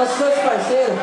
nossos dois parceiros.